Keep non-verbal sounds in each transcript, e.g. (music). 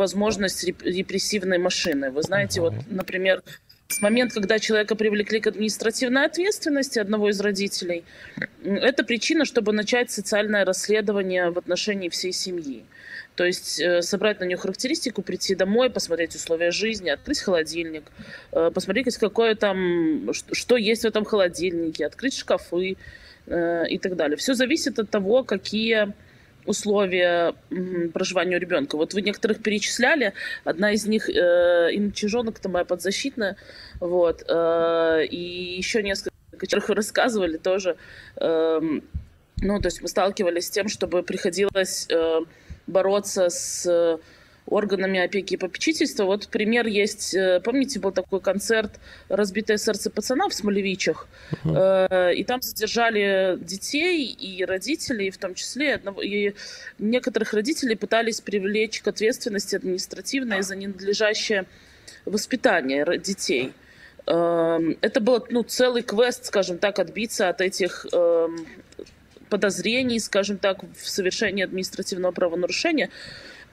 возможность репрессивной машины. Вы знаете, вот, например, с момента, когда человека привлекли к административной ответственности одного из родителей, это причина, чтобы начать социальное расследование в отношении всей семьи. То есть э, собрать на нее характеристику, прийти домой, посмотреть условия жизни, открыть холодильник, э, посмотреть, какое там, что есть в этом холодильнике, открыть шкафы э, и так далее. Все зависит от того, какие условия проживания у ребенка. Вот вы некоторых перечисляли, одна из них, э, Инна Чижонок, это моя подзащитная, вот, э, и еще несколько которых вы рассказывали тоже, э, ну, то есть мы сталкивались с тем, чтобы приходилось э, бороться с органами опеки и попечительства. Вот пример есть, э, помните, был такой концерт «Разбитое сердце пацана» в Смолевичах, uh-huh. и там задержали детей и родителей, в том числе одного, и некоторых родителей пытались привлечь к ответственности административной за ненадлежащее воспитание детей. Эм, это был ну, целый квест, скажем так, отбиться от этих эм, подозрений, скажем так, в совершении административного правонарушения.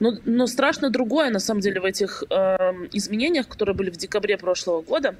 Но, но страшно другое, на самом деле, в этих э, изменениях, которые были в декабре прошлого года,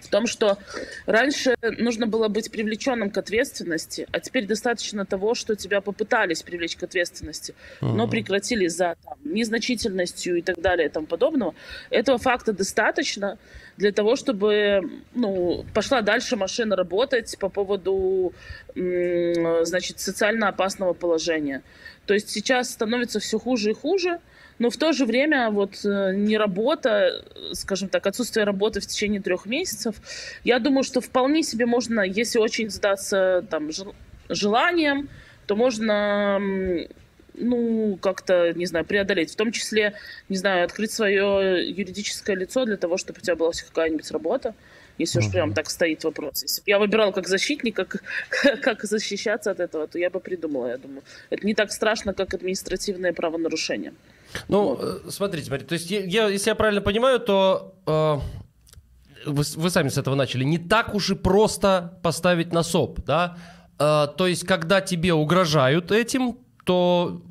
в том, что раньше нужно было быть привлеченным к ответственности, а теперь достаточно того, что тебя попытались привлечь к ответственности, но прекратили за там, незначительностью и так далее и тому подобного. Этого факта достаточно для того, чтобы ну, пошла дальше машина работать по поводу значит, социально опасного положения. То есть сейчас становится все хуже и хуже, но в то же время вот э, не работа, скажем так, отсутствие работы в течение трех месяцев, я думаю, что вполне себе можно, если очень сдаться там желанием, то можно ну, как-то, не знаю, преодолеть. В том числе, не знаю, открыть свое юридическое лицо для того, чтобы у тебя была какая-нибудь работа если уж прям так стоит вопрос. Если бы я выбирал как защитник, как, (laughs) как защищаться от этого, то я бы придумала, я думаю. Это не так страшно, как административное правонарушение. Ну, вот. смотрите, смотрите, то есть, я, если я правильно понимаю, то э, вы, вы сами с этого начали, не так уж и просто поставить на СОП, да? Э, то есть, когда тебе угрожают этим, то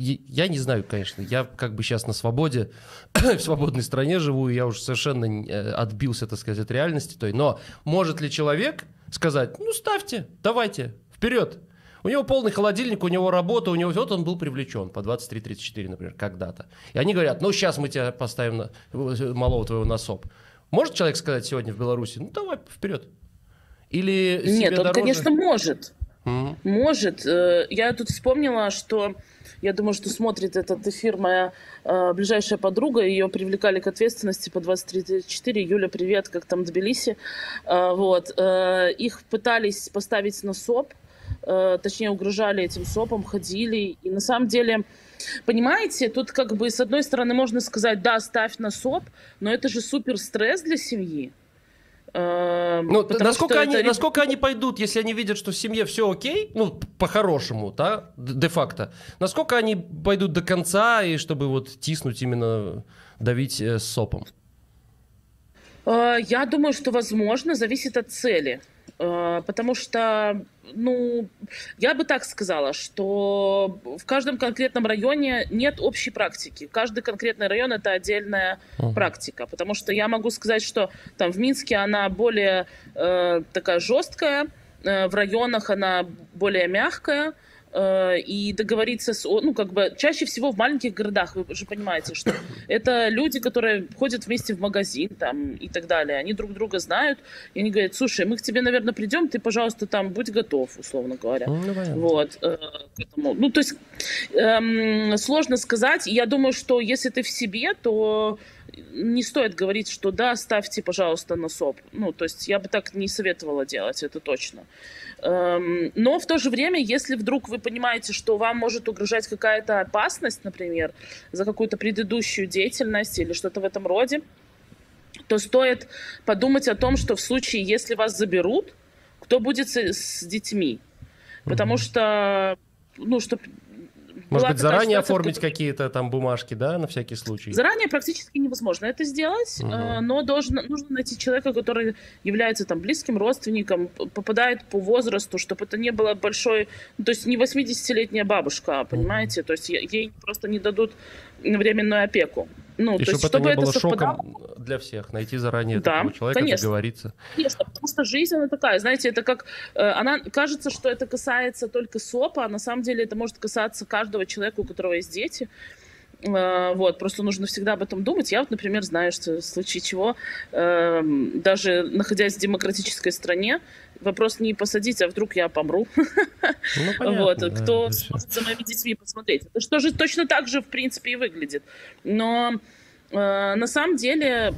я не знаю, конечно, я как бы сейчас на свободе, (coughs) в свободной стране живу, и я уже совершенно э, отбился, так сказать, от реальности той. Но может ли человек сказать, ну ставьте, давайте, вперед. У него полный холодильник, у него работа, у него вот он был привлечен по 23-34, например, когда-то. И они говорят, ну сейчас мы тебя поставим на, малого твоего на СОП. Может человек сказать сегодня в Беларуси, ну давай вперед. Или Нет, он, дороже... конечно, может. Mm-hmm. Может. Э, я тут вспомнила, что я думаю, что смотрит этот эфир моя э, ближайшая подруга. Ее привлекали к ответственности по 23.4. Юля, привет, как там Тбилиси. Э, вот. Э, их пытались поставить на СОП. Э, точнее, угрожали этим СОПом, ходили. И на самом деле... Понимаете, тут как бы с одной стороны можно сказать, да, ставь на СОП, но это же супер стресс для семьи. Эм, ну, насколько, они, это... насколько они пойдут, если они видят, что в семье все окей, ну, по-хорошему, да, де-факто, насколько они пойдут до конца, и чтобы вот тиснуть именно, давить э, сопом? Э, я думаю, что возможно, зависит от цели. Э, потому что, ну, я бы так сказала, что в каждом конкретном районе нет общей практики. Каждый конкретный район это отдельная uh-huh. практика. Потому что я могу сказать, что там в Минске она более э, такая жесткая, э, в районах она более мягкая. Э, и договориться с... Ну, как бы, чаще всего в маленьких городах, вы же понимаете, что это люди, которые ходят вместе в магазин там и так далее. Они друг друга знают, и они говорят, слушай, мы к тебе, наверное, придем, ты, пожалуйста, там будь готов, условно говоря. Ну, ну вот. Э, ну, то есть эм, сложно сказать. Я думаю, что если ты в себе, то не стоит говорить, что да, ставьте, пожалуйста, на СОП. Ну, то есть я бы так не советовала делать, это точно. Эм, но в то же время, если вдруг вы понимаете, что вам может угрожать какая-то опасность, например, за какую-то предыдущую деятельность или что-то в этом роде, то стоит подумать о том, что в случае, если вас заберут, кто будет с, с детьми. Потому что, ну, чтобы Может быть, заранее оформить какие-то там бумажки, да, на всякий случай? Заранее практически невозможно это сделать, угу. но должен, нужно найти человека, который является там близким родственником, попадает по возрасту, чтобы это не было большой, ну, то есть не 80-летняя бабушка, понимаете, угу. то есть ей просто не дадут временную опеку. Ну, и то чтобы есть, чтобы это не было совпадало... шоком для всех, найти заранее да, такого человека, конечно. договориться. Конечно, потому что жизнь, она такая, знаете, это как, э, она, кажется, что это касается только СОПа, а на самом деле это может касаться каждого человека, у которого есть дети. Э, вот, просто нужно всегда об этом думать. Я вот, например, знаю, что в случае чего, э, даже находясь в демократической стране, вопрос не посадить, а вдруг я помру. (laughs) Ну, понятно, вот, да, кто сможет за моими детьми посмотреть. Это что же точно так же, в принципе, и выглядит. Но э, на самом деле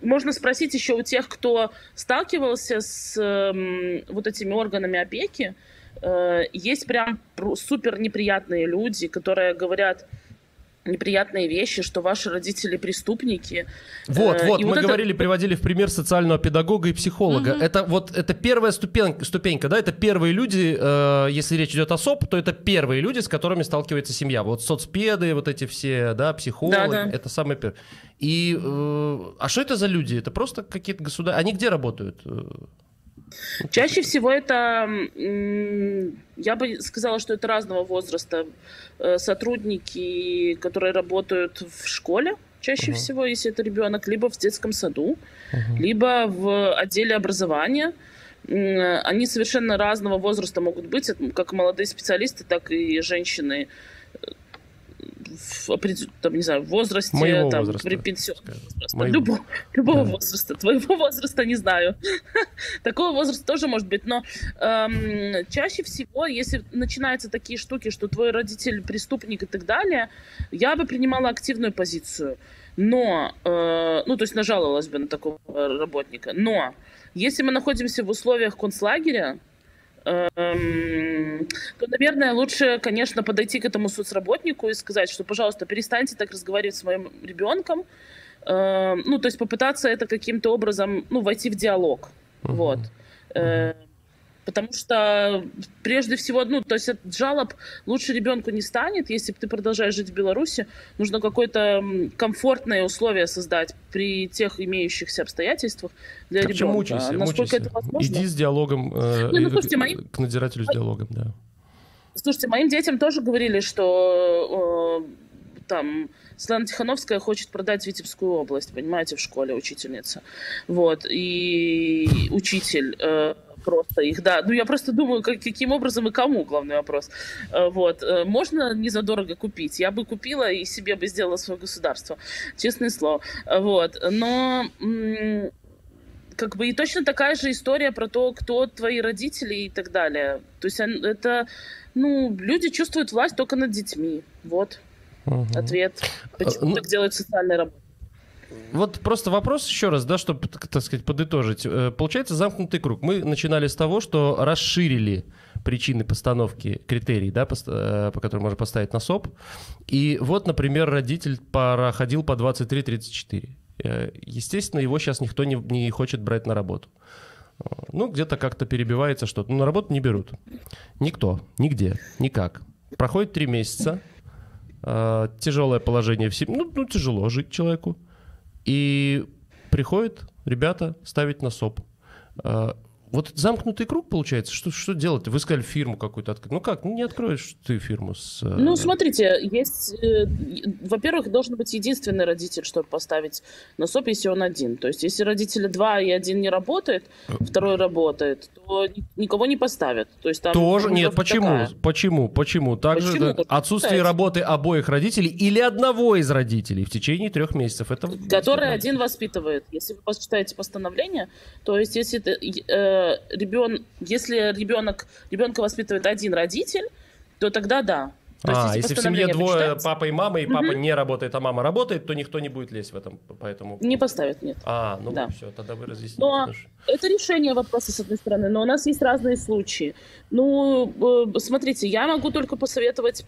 можно спросить еще у тех, кто сталкивался с э, вот этими органами опеки, э, есть прям супер неприятные люди, которые говорят, неприятные вещи, что ваши родители преступники. Вот, э, вот, и мы вот говорили, это... приводили в пример социального педагога и психолога. Угу. Это вот это первая ступенька, ступенька, да, это первые люди, э, если речь идет о СОП, то это первые люди, с которыми сталкивается семья. Вот соцпеды, вот эти все, да, психологи, да, да. это самые первые. И, э, а что это за люди? Это просто какие-то государства. Они где работают? Чаще всего это, я бы сказала, что это разного возраста э, сотрудники, которые работают в школе, чаще uh-huh. всего, если это ребенок, либо в детском саду, uh-huh. либо в отделе образования. Они совершенно разного возраста могут быть, как молодые специалисты, так и женщины в там, не знаю, в возрасте, Моего там, возраста, при возрасте, любого, любого да. возраста, твоего (laughs) возраста не знаю. (laughs) Такого возраста тоже может быть, но эм, чаще всего, если начинаются такие штуки, что твой родитель преступник и так далее, я бы принимала активную позицию. Но, э, ну, то есть нажаловалась бы на такого работника. Но, если мы находимся в условиях концлагеря, то, наверное, лучше, конечно, подойти к этому соцработнику и сказать, что, пожалуйста, перестаньте так разговаривать с моим ребенком. Эм, ну, то есть попытаться это каким-то образом, ну, войти в диалог. Uh-huh. Вот. Потому что, прежде всего, ну, то есть от жалоб лучше ребенку не станет, если ты продолжаешь жить в Беларуси. Нужно какое-то комфортное условие создать при тех имеющихся обстоятельствах для а ребенка. Мучайся, Насколько мучайся. это возможно? Иди с диалогом, э, не, ну, слушайте, моим... к надзирателю с диалогом, да. Слушайте, моим детям тоже говорили, что э, там Светлана Тихановская хочет продать Витебскую область, понимаете, в школе учительница. Вот, и учитель... Э, просто их, да. Ну, я просто думаю, как, каким образом и кому, главный вопрос. Э, вот. Э, можно не задорого купить? Я бы купила и себе бы сделала свое государство. Честное слово. Э, вот. Но как бы и точно такая же история про то, кто твои родители и так далее. То есть это, ну, люди чувствуют власть только над детьми. Вот. Угу. Ответ. Почему ну, так делают социальные работы? Вот просто вопрос еще раз, да, чтобы, так сказать, подытожить. Э, получается замкнутый круг. Мы начинали с того, что расширили причины постановки критерий, да, по, э, по которым можно поставить на СОП. И вот, например, родитель проходил по 23-34. Э, естественно, его сейчас никто не, не хочет брать на работу. Ну, где-то как-то перебивается что-то. Но на работу не берут. Никто, нигде, никак. Проходит три месяца. Тяжелое положение в семье. Ну, ну, тяжело жить человеку. И приходят ребята ставить на СОП. Вот замкнутый круг получается. Что, что делать? Вы сказали фирму какую-то открыть. Ну как? Ну не откроешь ты фирму с... Э, ну смотрите, есть... Э, во-первых, должен быть единственный родитель, чтобы поставить на СОП, если он один. То есть если родители два и один не работает, второй работает, то никого не поставят. То есть там Тоже? Нет, почему? Такая. Почему? Почему? Также почему? Да, отсутствие считаете? работы обоих родителей или одного из родителей в течение трех месяцев. Это... Который один воспитывает. Если вы почитаете постановление, то есть если... Ты, э, ребен... если ребенок, ребенка воспитывает один родитель, то тогда да. То а, есть, если, в семье двое, почитать... папа и мама, и папа угу. не работает, а мама работает, то никто не будет лезть в этом, поэтому... Не поставит, нет. А, ну да. все, тогда вы разъясните. Но это решение вопроса, с одной стороны, но у нас есть разные случаи. Ну, э, смотрите, я могу только посоветовать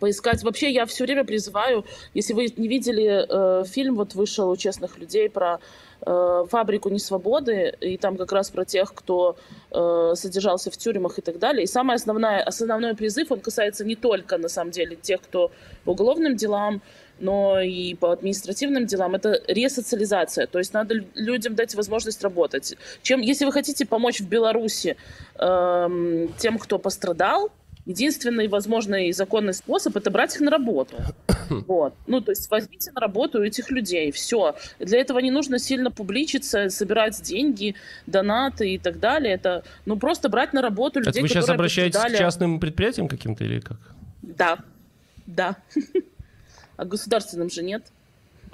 поискать. Вообще, я все время призываю, если вы не видели э, фильм, вот вышел у честных людей про фабрику несвободы, и там как раз про тех, кто э, содержался в тюрьмах и так далее. И самое основное, основной призыв, он касается не только, на самом деле, тех, кто по уголовным делам, но и по административным делам, это ресоциализация. То есть надо людям дать возможность работать. Чем, если вы хотите помочь в Беларуси э, тем, кто пострадал, единственный возможный законный способ это брать их на работу. (coughs) Вот. Ну, то есть возьмите на работу этих людей. Все. Для этого не нужно сильно публичиться, собирать деньги, донаты и так далее. Это, ну, просто брать на работу людей, Это вы сейчас обращаетесь пострадали... к частным предприятиям каким-то или как? Да. Да. (laughs) А государственным же нет.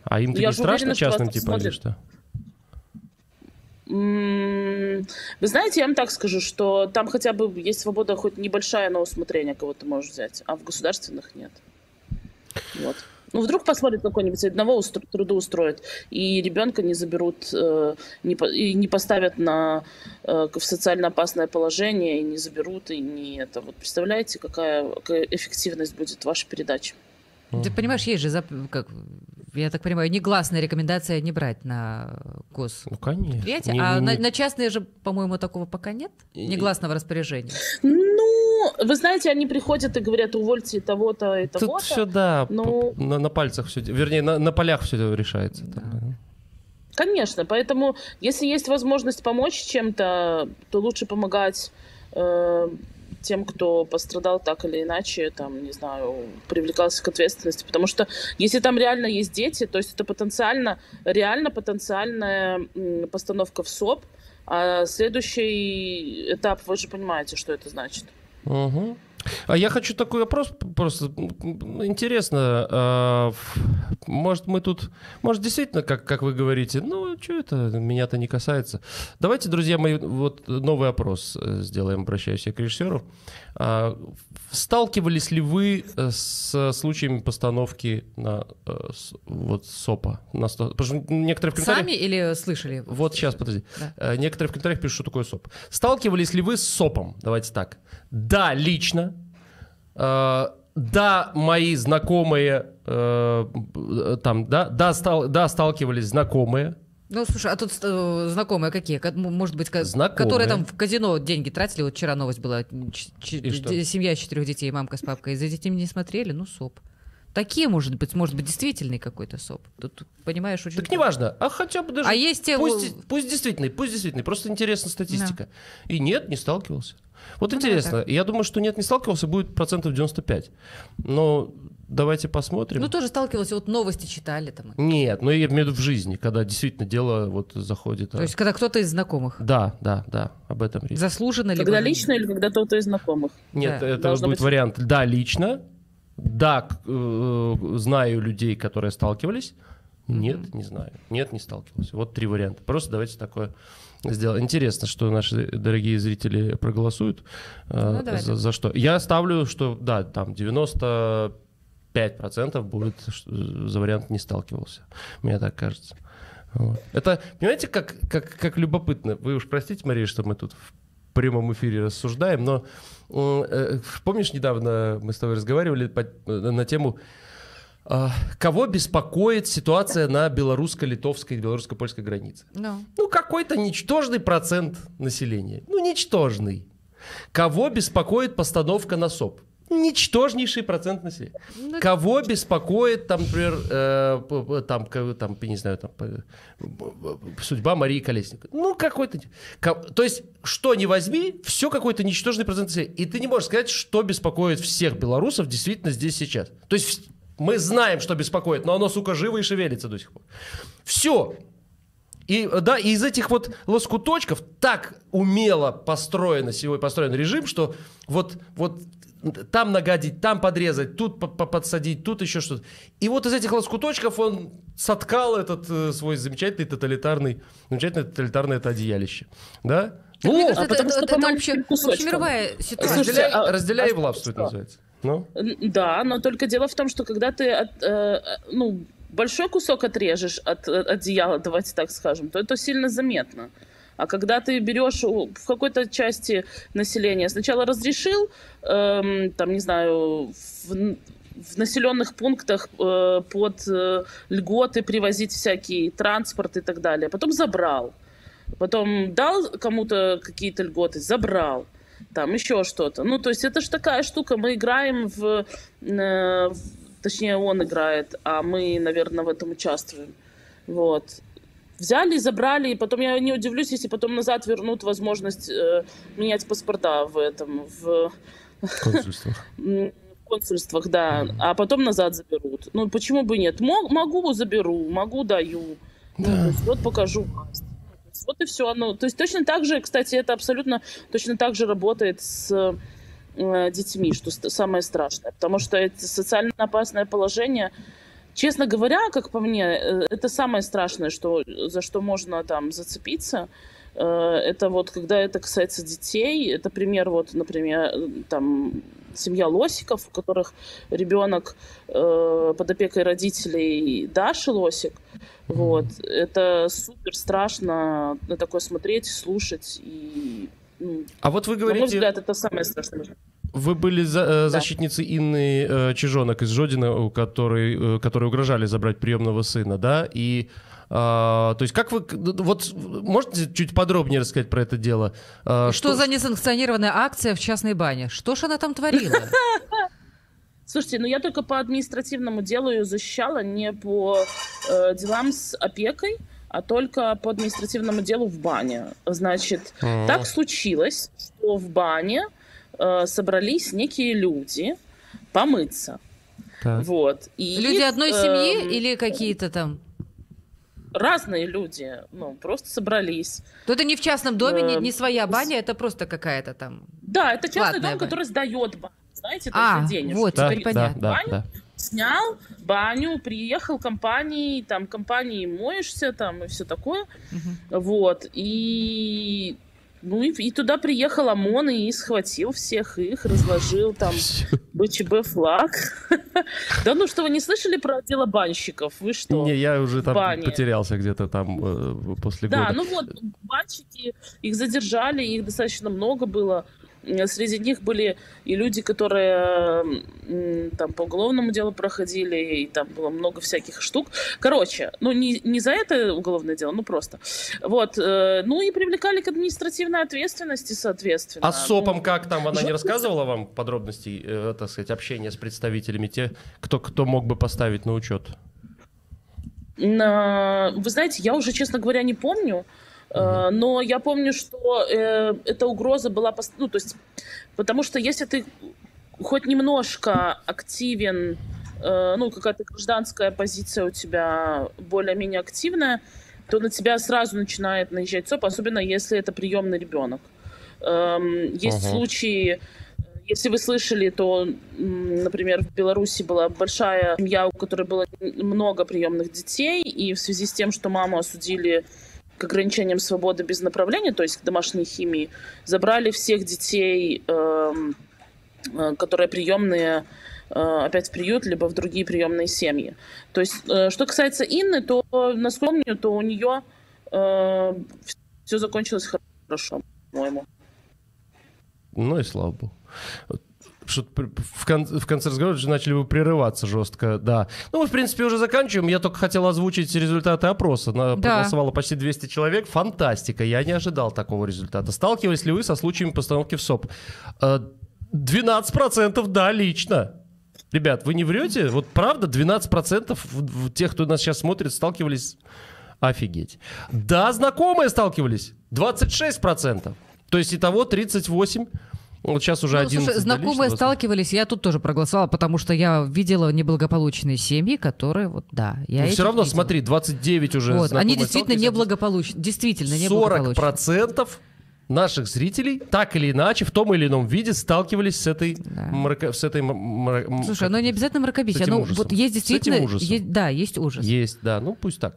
А им не страшно частным типа или что? Вы знаете, я вам так скажу, что там хотя бы есть свобода хоть небольшая на усмотрение, кого ты можешь взять, а в государственных нет. Вот. Ну, вдруг посмотрит какой-нибудь, одного устро- трудоустроит, и ребенка не заберут, э, не, по- и не поставят на, э, в социально опасное положение, и не заберут, и не это. Вот представляете, какая, какая эффективность будет вашей передачи? Ты понимаешь, есть же, как, я так понимаю, негласная рекомендация не брать на гос. Ну, конечно. Не, а не... На, на частные же, по-моему, такого пока нет? Негласного распоряжения? Ну, вы знаете, они приходят и говорят, увольте того-то и того-то. Тут все, да, ну... на, на пальцах все, вернее, на, на полях все решается. Да. Там, Конечно, поэтому, если есть возможность помочь чем-то, то лучше помогать э, тем, кто пострадал так или иначе, там, не знаю, привлекался к ответственности. Потому что если там реально есть дети, то есть это потенциально, реально потенциальная постановка в СОП, а следующий этап, вы же понимаете, что это значит. Угу. А я хочу такой вопрос, просто интересно, а, может мы тут, может действительно, как, как вы говорите, ну что это, меня-то не касается. Давайте, друзья мои, вот новый опрос э, сделаем, обращаюсь я к режиссеру. А, сталкивались ли вы э, с случаями постановки на э, вот СОПа? На, потому что некоторые в комментариях... Сами или слышали? Вот сейчас, подожди. Да. Некоторые в комментариях пишут, что такое СОП. Сталкивались ли вы с СОПом? Давайте так. Да, лично. Э, да, мои знакомые э, там, да, да, стал, да, сталкивались знакомые. Ну, слушай, а тут э, знакомые какие? Может быть, знакомые. которые там в казино деньги тратили? Вот вчера новость была. Ч- семья из четырех детей, мамка с папкой. За детьми не смотрели? Ну, соп. Такие, может быть, может быть, действительный какой-то СОП. Тут, понимаешь, очень... Так неважно, а хотя бы даже... А есть. Пусть, пусть действительный, пусть действительный, просто интересна статистика. Да. И нет, не сталкивался. Вот ну, интересно, да, я думаю, что нет, не сталкивался, будет процентов 95. Но давайте посмотрим. Ну, тоже сталкивался, вот новости читали там. Нет, ну я имею в виду в жизни, когда действительно дело вот заходит. То а... есть, когда кто-то из знакомых? Да, да, да, об этом речь. Заслуженно ли? Когда лично или когда кто-то из знакомых? Нет, да. это Должно будет быть... вариант, да, лично, да, э, знаю людей, которые сталкивались. Нет, mm-hmm. не знаю. Нет, не сталкивался. Вот три варианта. Просто давайте такое сделаем. Интересно, что наши дорогие зрители проголосуют. Э, ну, за, за что. Я ставлю, что да, там 95% будет за вариант не сталкивался. Мне так кажется. Вот. Это, понимаете, как, как, как любопытно. Вы уж простите, Мария, что мы тут в прямом эфире рассуждаем, но э, помнишь, недавно мы с тобой разговаривали по, на тему э, Кого беспокоит ситуация на белорусско-литовской белорусско-польской границе? No. Ну. ну, какой-то ничтожный процент населения. Ну, ничтожный. Кого беспокоит постановка на СОП? ничтожнейший процент населения. Ну, Кого беспокоит, там, например, э, там, там, не знаю, там, судьба Марии Колесникова? Ну, какой-то... То есть, что не возьми, все какой-то ничтожный процент населения. И ты не можешь сказать, что беспокоит всех белорусов действительно здесь сейчас. То есть, мы знаем, что беспокоит, но оно, сука, живо и шевелится до сих пор. Все. И, да, и из этих вот лоскуточков так умело построено, сегодня построен режим, что вот, вот там нагадить, там подрезать, тут подсадить, тут еще что-то. И вот из этих лоскуточков он соткал этот э, свой замечательный тоталитарный, замечательное тоталитарное это одеялище. Да? Ну, а это, потому это, что это, это вообще общемировая ситуация. Разделяй, а, разделяй а, и властвуй, это называется. Ну? Да, но только дело в том, что когда ты от, э, ну, большой кусок отрежешь от, от одеяла, давайте так скажем, то это сильно заметно. А когда ты берешь в какой-то части населения, сначала разрешил, эм, там, не знаю, в, в населенных пунктах э, под э, льготы привозить всякий транспорт и так далее. Потом забрал. Потом дал кому-то какие-то льготы, забрал. Там еще что-то. Ну, то есть это же такая штука. Мы играем в, э, в... Точнее, он играет, а мы, наверное, в этом участвуем. Вот. Взяли, забрали, и потом я не удивлюсь, если потом назад вернут возможность э, менять паспорта в этом, в... Консульствах. (laughs) консульствах, да, mm-hmm. а потом назад заберут. Ну, почему бы нет? Мог, могу, заберу, могу, даю. Да. Ну, вот покажу. Вот и все. Ну, то есть точно так же, кстати, это абсолютно точно так же работает с э, детьми, что самое страшное. Потому что это социально опасное положение, честно говоря, как по мне, э, это самое страшное, что, за что можно там зацепиться. Э, это вот, когда это касается детей, это пример, вот, например, там, семья Лосиков, у которых ребенок э, под опекой родителей Даши Лосик. Вот. Это супер страшно на такое смотреть, слушать. И, ну, а вот вы говорите... На мой взгляд, это самое страшное. Вы были за, э, защитницей да. Инны э, Чижонок из Жодина, у которой, э, которой угрожали забрать приемного сына, да? И а, то есть как вы... Вот можете чуть подробнее рассказать про это дело? А, что, что за несанкционированная акция в частной бане? Что ж она там творила? (laughs) Слушайте, ну я только по административному делу ее защищала, не по э, делам с опекой, а только по административному делу в бане. Значит, mm-hmm. так случилось, что в бане э, собрались некие люди помыться. Так. Вот. И, люди одной э, семьи или какие-то там? разные люди, ну, просто собрались. То это не в частном доме, не, эм, не своя баня, это просто какая-то там. Да, это частный дом, баня. который сдает баню. Знаете, а, денежки. вот, да, теперь понятно. Да, баню, да. Снял баню, приехал компании, там компании моешься, там и все такое. Угу. Вот. И ну и, и туда приехал ОМОН и схватил всех их, разложил там (laughs) БЧБ флаг. (laughs) Да ну что, вы не слышали про дело банщиков? Вы что? Не, я уже там потерялся где-то там э, после года. Да, ну вот, банщики, их задержали, их достаточно много было. Среди них были и люди, которые там по уголовному делу проходили, и там было много всяких штук. Короче, ну не, не за это уголовное дело, ну просто. Вот. Э, ну и привлекали к административной ответственности, соответственно. А с СОПом ну, как там? Она не рассказывала вам подробностей, э, так сказать, общения с представителями тех, кто, кто мог бы поставить на учет? Вы знаете, я уже, честно говоря, не помню. Э, но я помню, что э, эта угроза была... Ну, то есть, потому что если ты хоть немножко активен, э, ну, какая-то гражданская позиция у тебя более-менее активная, то на тебя сразу начинает наезжать СОП, особенно если это приемный ребенок. Эм, есть uh-huh. случаи, если вы слышали, то, например, в Беларуси была большая семья, у которой было много приемных детей, и в связи с тем, что маму осудили к ограничениям свободы без направления, то есть к домашней химии, забрали всех детей, эм, э, которые приемные, э, опять в приют, либо в другие приемные семьи. То есть, э, что касается Инны, то, насколько помню, то у нее все закончилось хорошо, по-моему. Ну и слава богу что в, кон в конце разговора начали бы прерываться жестко, да. Ну, мы, в принципе, уже заканчиваем. Я только хотел озвучить результаты опроса. На, да. Проголосовало почти 200 человек. Фантастика. Я не ожидал такого результата. Сталкивались ли вы со случаями постановки в СОП? 12% э, да, лично. Ребят, вы не врете? Вот правда, 12% тех, кто нас сейчас смотрит, сталкивались... Офигеть. Да, знакомые сталкивались. 26%. То есть итого 38 вот сейчас уже ну, 11 слушай, знакомые сталкивались, я тут тоже проголосовала, потому что я видела неблагополучные семьи, которые, вот, да. Я Но все равно, видела. смотри, 29 уже вот, Они действительно неблагополучны, действительно неблагополучны. 40% наших зрителей так или иначе в том или ином виде сталкивались с этой да. мрако, с этой мра... слушай оно не обязательно мракобесие оно вот есть действительно есть, да есть ужас есть да ну пусть так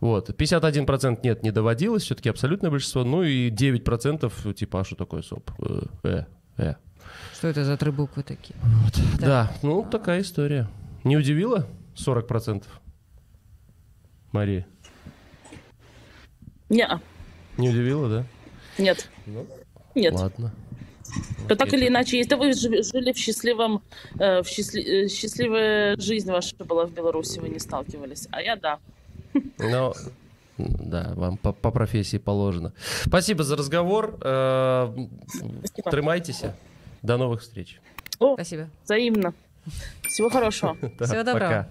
вот 51% нет не доводилось все-таки абсолютное большинство ну и 9% типа а что такое СОП э, э. Э. Что это за три буквы такие? Вот. Да. да, ну такая история. Не удивила 40%? Мария? Не. Не удивила, да? Нет. Ну, Нет. Ладно. То так или иначе. Да вы жили в счастливом, э, в счастли, счастливая жизнь ваша была в Беларуси, вы не сталкивались. А я да. Ну, да, вам по, по профессии положено. Спасибо за разговор. Спасибо. Тримайтесь. До новых встреч. О, Спасибо. Взаимно. Всего хорошего. (laughs) Всего доброго. Пока.